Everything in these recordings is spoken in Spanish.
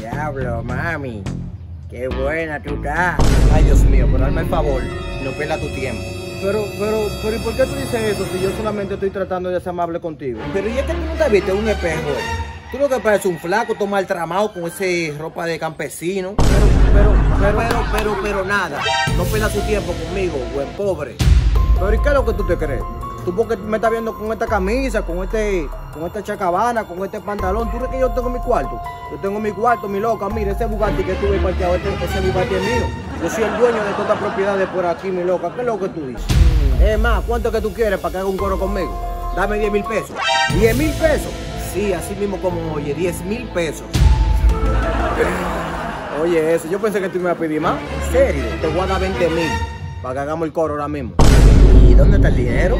Diablo, mami. Qué buena tú estás. Ay, Dios mío, pero hazme el favor, no pierda tu tiempo. Pero, pero, pero, ¿y por qué tú dices eso si yo solamente estoy tratando de ser amable contigo? Pero ¿y es que tú no te viste un espejo? Tú lo que pareces un flaco, todo mal tramado con ese ropa de campesino. Pero, pero, Pero, pero, pero, pero nada. No pierda su tiempo conmigo, buen pobre. pero, ¿y qué es lo que tú te crees? Tú porque me estás viendo con esta camisa, con este, con esta chacabana, con este pantalón. ¿Tú crees que yo tengo mi cuarto? Yo tengo mi cuarto, mi loca. Mira, ese Bugatti que tuve parqueado, este, ese Bugatti es mío. Yo soy el dueño de todas estas propiedades por aquí, mi loca. ¿Qué es lo que tú dices? Es más, ¿cuánto que tú quieres para que haga un coro conmigo? Dame 10 mil pesos. ¿10 mil pesos? Sí, así mismo como oye, 10 mil pesos. Oye, eso, yo pensé que tú me ibas a pedir más. ¿En serio? Te voy a dar 20 mil para que hagamos el coro ahora mismo. ¿Y dónde está el dinero?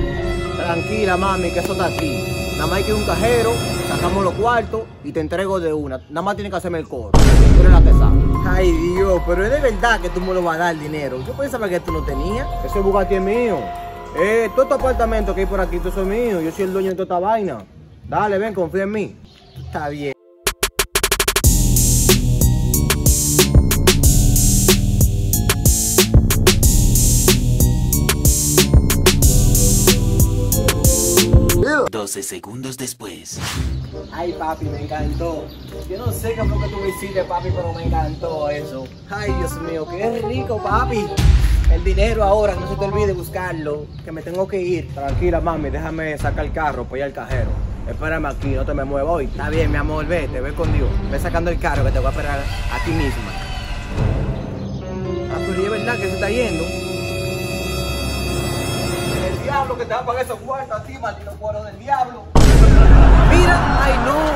Tranquila, mami, que eso está aquí. Nada más hay que ir a un cajero, sacamos los cuartos y te entrego de una. Nada más tienes que hacerme el coro. Tú eres la que sabe. Ay, Dios, pero es de verdad que tú me lo vas a dar el dinero. Yo pensaba que tú no tenías. Ese Bugatti es mío. Eh, todo este apartamento que hay por aquí, todo eso es mío. Yo soy el dueño de toda esta vaina. Dale, ven, confía en mí. Está bien. Doce segundos después. Ay, papi, me encantó. Yo no sé qué fue lo que tú me hiciste, papi, pero me encantó eso. Ay, Dios mío, qué rico, papi. El dinero ahora, no se te olvide buscarlo, que me tengo que ir. Tranquila, mami, déjame sacar el carro para ir al cajero. Espérame aquí, no te me muevas hoy. Está bien, mi amor, vete, ve con Dios. Ve sacando el carro que te voy a esperar a ti misma. Ah, pero ¿y es verdad que se está yendo. Diablo que te va a pagar esos cuartos a ti, maldito cuero del diablo. Mira, ay no,